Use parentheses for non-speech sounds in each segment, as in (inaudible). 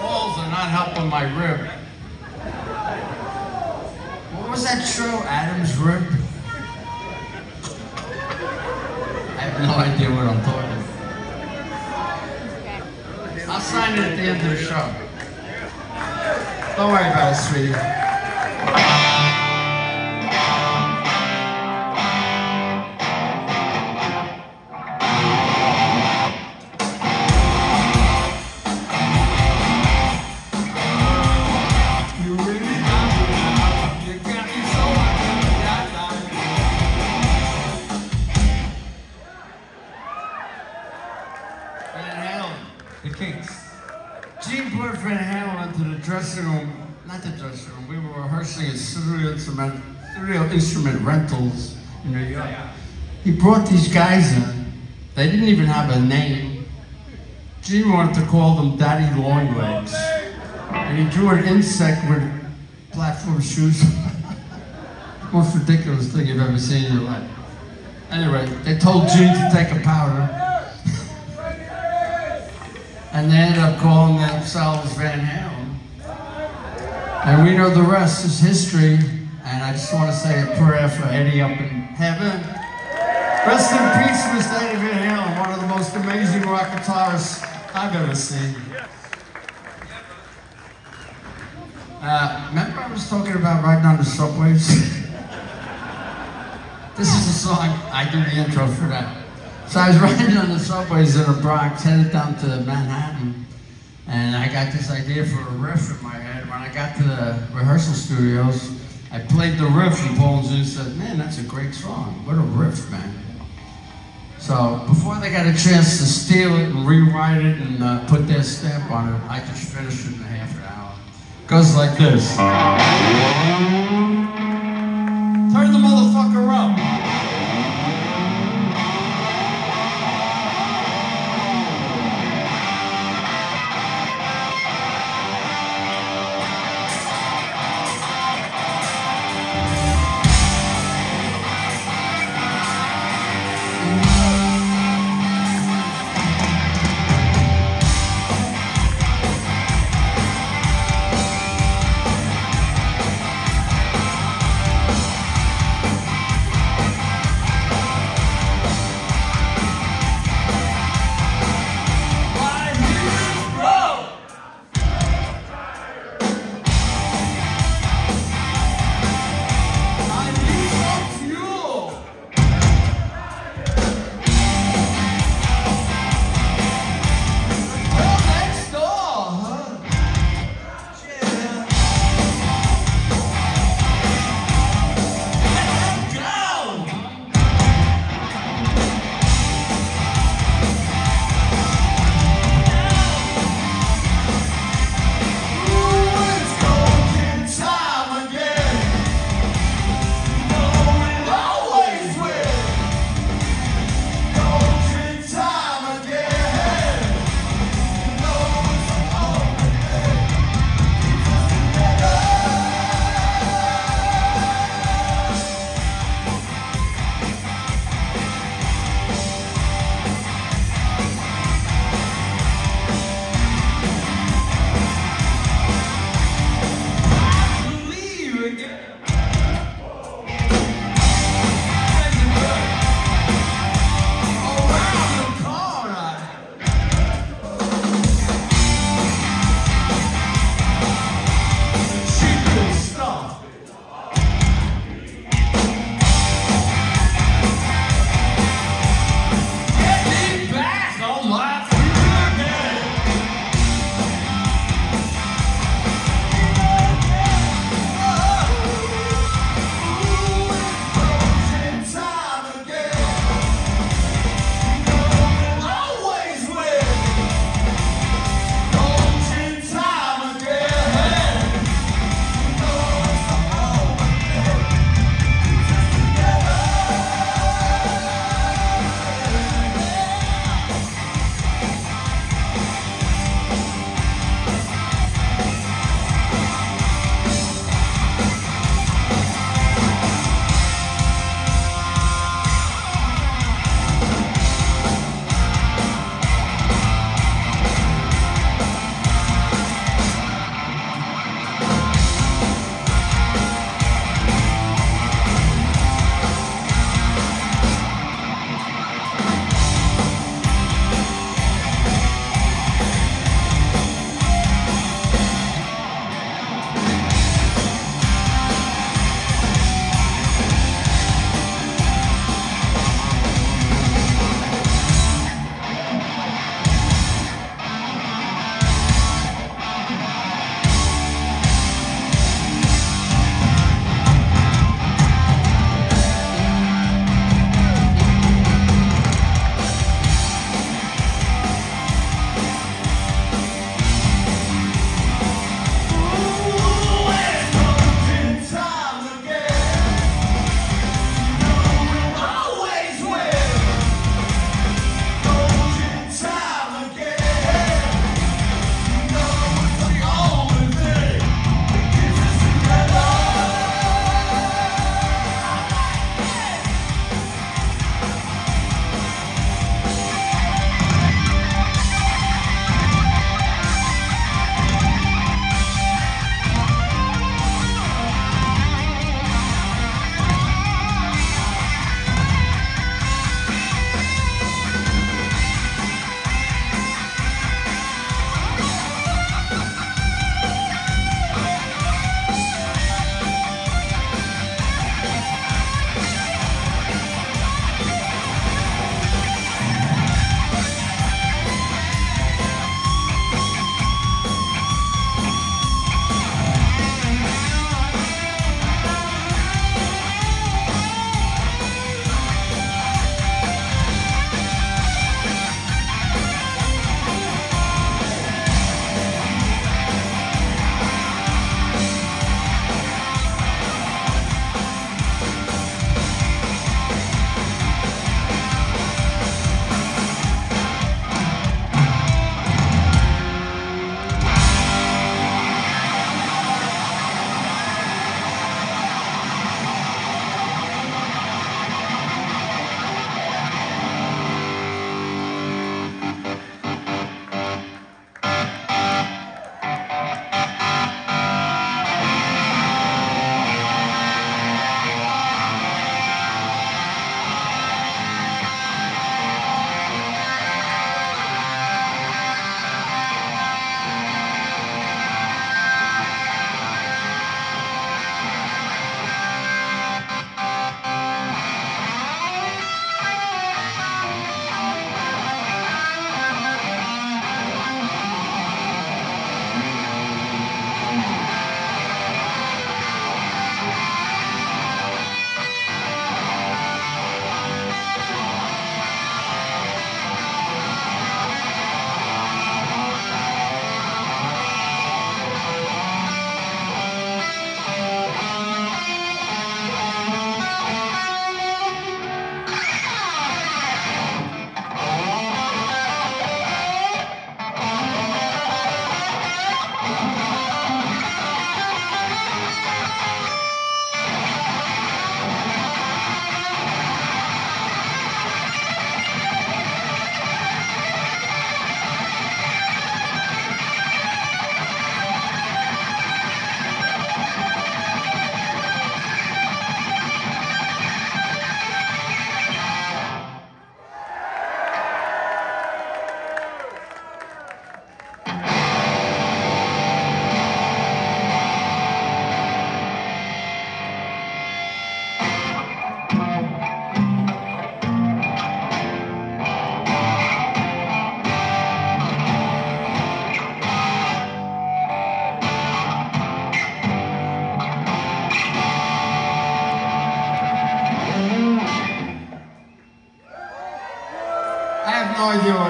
balls are not helping my rib. What was that show, Adam's Rib? I have no idea what I'm talking about. I'll sign it at the end of the show. Don't worry about it, sweetie. Studio Instrument, Instrument Rentals in New York. He brought these guys in. They didn't even have a name. Gene wanted to call them Daddy Longlegs. And he drew an insect with platform shoes. (laughs) Most ridiculous thing you've ever seen in your life. Anyway, they told Gene to take a powder. (laughs) and they ended up calling themselves Van Halen. And we know the rest is history. And I just want to say a prayer for Eddie up in heaven. Rest in peace, Mr. Eddie Van Halen, one of the most amazing rock guitarists I've ever seen. Uh, remember I was talking about riding on the subways? (laughs) this is a song, I do the intro for that. So I was (laughs) riding on the subways in the Bronx, headed down to Manhattan, and I got this idea for a riff in my head. When I got to the rehearsal studios, I played the riff, and Paul and Zoom said, man, that's a great song. What a riff, man. So before they got a chance to steal it and rewrite it and uh, put their stamp on it, I just finished it in a half an hour. Goes like this. Turn the motherfucker up.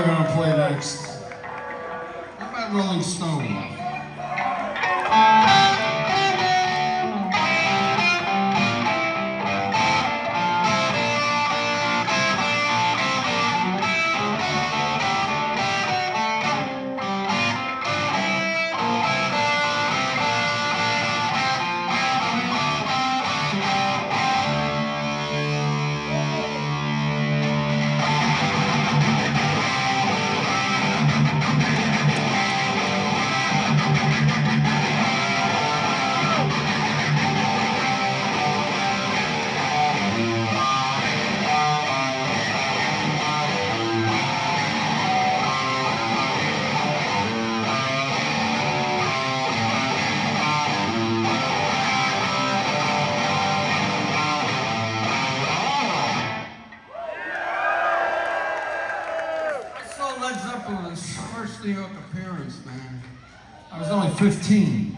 What I'm gonna play next. How about Rolling Stone? Was only 15.